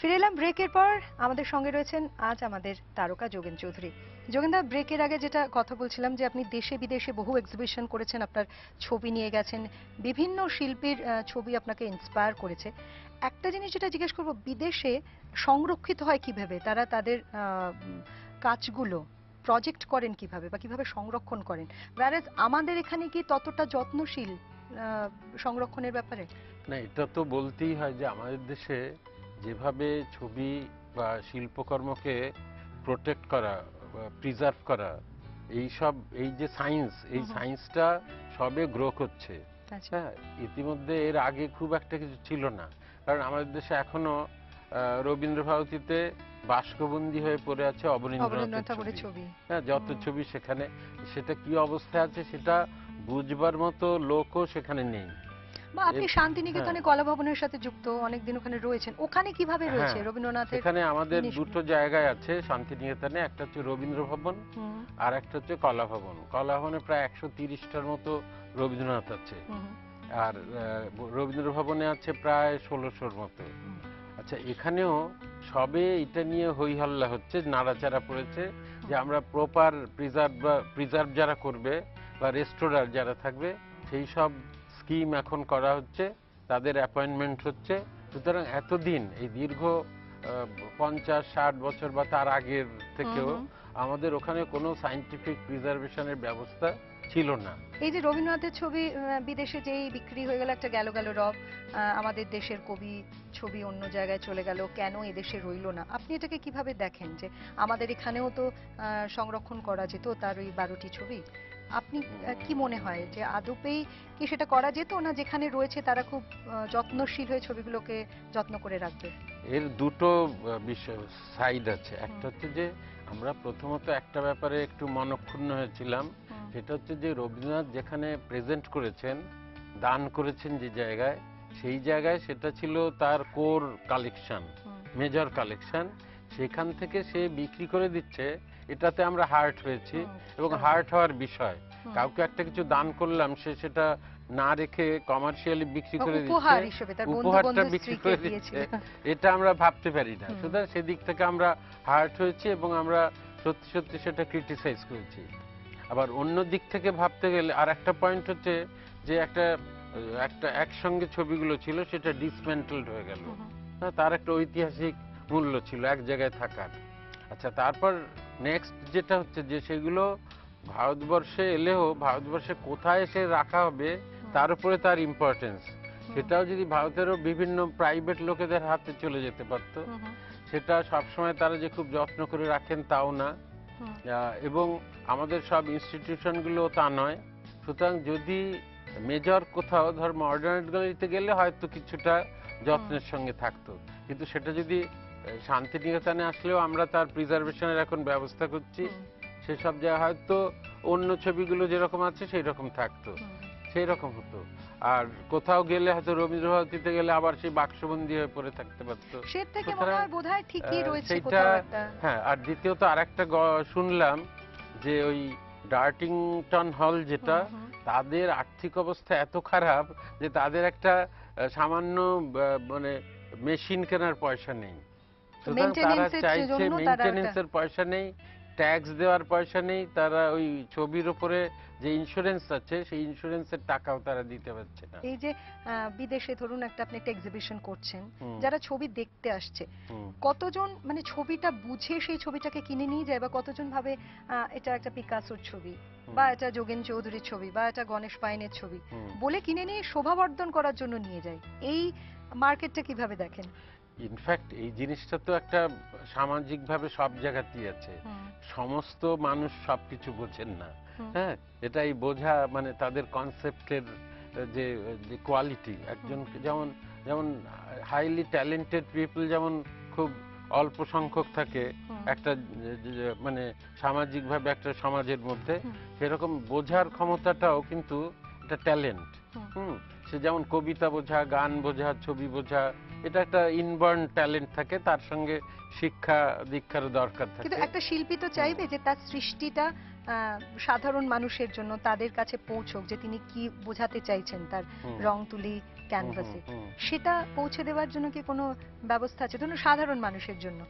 ফিরে এলাম ব্রেকের পর। আমাদের সঙ্গে রয়েছেন আজ আমাদের তারকা যোগেন চৌধুরী। যোগেনদা ব্রেকের আগে যেটা কথা বলছিলাম যে, আপনি দেশে বিদেশে বহু এক্সিবিশন করেছেন, আপনার ছবি নিয়ে গেছেন, বিভিন্ন শিল্পীর ছবি আপনাকে ইন্সপায়ার করেছে। একটা জিনিস যেটা জিজ্ঞেস করব, বিদেশে সংরক্ষিত হয় কীভাবে? তারা তাদের কাজগুলো প্রজেক্ট করেন কীভাবে বা কীভাবে সংরক্ষণ করেন? whereas আমাদের এখানে কি ততটা যত্নশীল সংরক্ষণের ব্যাপারে? না, এটা তো বলতেই হয় যে, আমাদের দেশে যেভাবে ছবি বা শিল্পকর্মকে প্রোটেক্ট করা প্রিজার্ভ করা এই সব এই যে সায়েন্স এই। সায়েন্সটা সবে গ্রো করছে। আচ্ছা। হ্যাঁ ইতিমধ্যে এর আগে খুব একটা কিছু ছিল না। কারণ আমাদের দেশে এখনও রবীন্দ্র ভারতীতে বাষ্পবন্দি হয়ে পড়ে আছে অবনীন্দ্রনাথ ছবি। হ্যাঁ যত ছবি সেখানে সেটা কি অবস্থায় আছে সেটা বুঝবার মতো লোকও সেখানে নেই। বা আপনি শান্তিনিকেতনে হ্যাঁ। কলা ভবনের সাথে যুক্ত অনেকদিন ওখানে রয়েছেন ওখানে কীভাবে রয়েছে হ্যাঁ, রবীন্দ্রনাথের সেখানে আমাদের দুটো জায়গায় আছে শান্তিনিকেতনে একটা হচ্ছে রবীন্দ্র ভবন আর একটা হচ্ছে কলা ভবন কলা ভবনে প্রায় একশো তিরিশটার মতো রবীন্দ্রনাথ আছে। আর রবীন্দ্র ভবনে আছে প্রায় ষোলোশোর মতো। আচ্ছা এখানেও সবে এটা নিয়ে হই হল্লা হচ্ছে নাড়াচাড়া পড়েছে যে আমরা প্রপার প্রিজার্ভ বা প্রিজার্ভ যারা করবে বা রেস্টোরার যারা থাকবে সেই সব স্কিম এখন করা হচ্ছে তাদের অ্যাপয়েন্টমেন্ট হচ্ছে। সুতরাং এতদিন এই দীর্ঘ পঞ্চাশ ষাট বছর বা তার আগের থেকেও আমাদের ওখানে কোনো সাইন্টিফিক প্রিজার্ভেশনের ব্যবস্থা ছিল না। এই যে রবীন্দ্রনাথের ছবি বিদেশে যেই বিক্রি হয়ে গেল একটা গেল গেল রব আমাদের দেশের কবি ছবি অন্য জায়গায় চলে গেল কেন এদেশে রইল না? আপনি এটাকে কীভাবে দেখেন যে আমাদের এখানেও তো সংরক্ষণ করা যেত তার ওই বারোটি ছবি? আপনি কি মনে হয় যে আদপেই কি সেটা করা যেত না যেখানে রয়েছে তারা খুব যত্নশীল হয়ে ছবিগুলোকে যত্ন করে রাখবে? এর দুটো বিষয় সাইড আছে। একটা হচ্ছে যে আমরা প্রথমত একটা ব্যাপারে একটু মনক্ষুণ্ণ হয়েছিলাম। সেটা হচ্ছে যে রবীন্দ্রনাথ যেখানে প্রেজেন্ট করেছেন দান করেছেন যে জায়গায় সেই জায়গায় সেটা ছিল তার কোর কালেকশন মেজর কালেকশন সেখান থেকে সে বিক্রি করে দিচ্ছে। এটাতে আমরা হার্ট হয়েছি এবং হার্ট হওয়ার বিষয়। কাউকে একটা কিছু দান করলাম সে সেটা না রেখে কমার্শিয়ালি বিক্রি করে উপহার দিচ্ছে হিসেবে তার বন্ধু উপহারটা বিক্রি করে দিচ্ছে। এটা আমরা ভাবতে পারি না। সুতরাং সেদিক থেকে আমরা হার্ট হয়েছি এবং আমরা সত্যি সত্যি সেটা ক্রিটিসাইজ করেছি। আবার অন্য দিক থেকে ভাবতে গেলে আর একটা পয়েন্ট হচ্ছে যে একটা একটা একসঙ্গে ছবিগুলো ছিল সেটা ডিসমেন্টেলড হয়ে গেল। তার একটা ঐতিহাসিক মূল্য ছিল এক জায়গায় থাকার। আচ্ছা তারপর নেক্সট যেটা হচ্ছে যে সেগুলো ভারতবর্ষে এলেও ভারতবর্ষে কোথায় এসে রাখা হবে তার উপরে তার ইম্পর্টেন্স সেটাও যদি ভারতেরও বিভিন্ন প্রাইভেট লোকেদের হাতে চলে যেতে পারতো সেটা সবসময় তারা যে খুব যত্ন করে রাখেন তাও না। এবং আমাদের সব ইনস্টিটিউশনগুলো তা নয়। সুতরাং যদি মেজর কোথাও ধর মডার্ন গ্যালারিতে গেলে হয়তো কিছুটা যত্নের সঙ্গে থাকতো। কিন্তু সেটা যদি শান্তিনিকেতনে আসলেও আমরা তার প্রিজার্ভেশনের এখন ব্যবস্থা করছি সেসব জায়গায় হয়তো অন্য ছবিগুলো যেরকম আছে সেই রকম থাকতো। সেই রকম হতো। আর কোথাও গেলে হয়তো রবীন্দ্র ভারতীতে গেলে আবার সেই বাক্সবন্দি হয়ে পড়ে থাকতে পারতো। সে থেকে সুতরাং, হয় আর দ্বিতীয়ত আরেকটা শুনলাম যে ওই ডার্টিংটন হল যেটা। তাদের আর্থিক অবস্থা এত খারাপ যে তাদের একটা সামান্য মানে মেশিন কেনার পয়সা নেই। সুতরাং তারা চাইছে মেনটেনেন্সের পয়সা নেই। ট্যাক্স দেওয়ার পয়সা নেই তারা ওই ছবির উপরে যে ইন্স্যুরেন্স আছে সেই ইন্স্যুরেন্সের টাকাও তারা দিতে পারছে না। এই যে বিদেশে ধরুন একটা আপনি একটা এক্সিবিশন করছেন যারা ছবি দেখতে আসছে কতজন মানে ছবিটা বুঝে সেই ছবিটাকে কিনে নিয়ে যায় বা কতজন ভাবে এটা একটা পিকাসোর ছবি বা এটা যোগেন চৌধুরীর ছবি বা এটা গণেশ পাইনের ছবি বলে কিনে নিয়ে শোভাবর্ধন করার জন্য নিয়ে যায়। এই মার্কেটটা কীভাবে দেখেন? ইনফ্যাক্ট এই জিনিসটা তো একটা সামাজিকভাবে সব জায়গাতেই আছে। সমস্ত মানুষ সবকিছু বোঝেন না। হ্যাঁ এটাই বোঝা মানে তাদের কনসেপ্টের যে যে কোয়ালিটি একজন যেমন যেমন হাইলি ট্যালেন্টেড পিপল যেমন খুব অল্প সংখ্যক থাকে একটা মানে সামাজিকভাবে একটা সমাজের মধ্যে সেরকম বোঝার ক্ষমতাটাও কিন্তু একটা ট্যালেন্ট হুম। সে যেমন কবিতা বোঝা গান বোঝা ছবি বোঝা এটা একটা ইনবার্ন ট্যালেন্ট থাকে তার সঙ্গে শিক্ষা দীক্ষার দরকার কিন্তু থাকে একটা শিল্পী তো চাইবে যে তার সৃষ্টিটা আহ, সাধারণ মানুষের জন্য তাদের কাছে পৌঁছক যে তিনি কি বোঝাতে চাইছেন তার রং তুলি ক্যানভাসে। সেটা পৌঁছে দেওয়ার জন্য কি কোনো ব্যবস্থা আছে? ধরুন সাধারণ মানুষের জন্য।